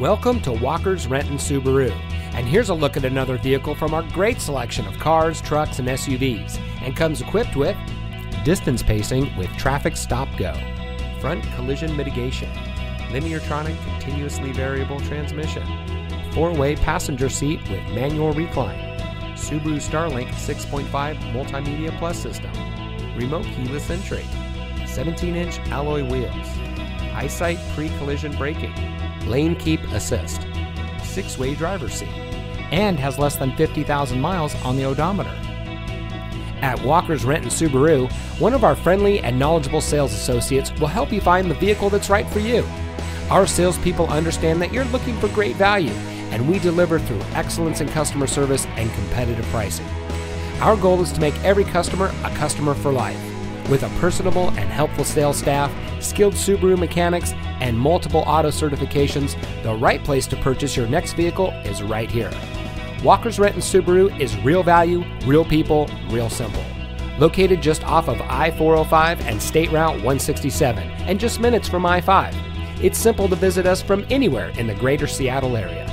Welcome to Walker's Renton Subaru. And here's a look at another vehicle from our great selection of cars, trucks, and SUVs. And comes equipped with distance pacing with traffic stop go, front collision mitigation, Lineartronic continuously variable transmission, four way passenger seat with manual recline, Subaru Starlink 6.5 Multimedia Plus system, remote keyless entry, 17 inch alloy wheels, eyesight pre collision braking, lane keep assist, six way driver's seat, and has less than 50,000 miles on the odometer. At Walker's Renton Subaru, one of our friendly and knowledgeable sales associates will help you find the vehicle that's right for you. Our salespeople understand that you're looking for great value, and we deliver through excellence in customer service and competitive pricing. Our goal is to make every customer a customer for life. With a personable and helpful sales staff, skilled Subaru mechanics, and multiple auto certifications, the right place to purchase your next vehicle is right here. Walker's Renton Subaru is real value, real people, real simple. Located just off of I 405 and State Route 167, and just minutes from I 5. It's simple to visit us from anywhere in the greater Seattle area.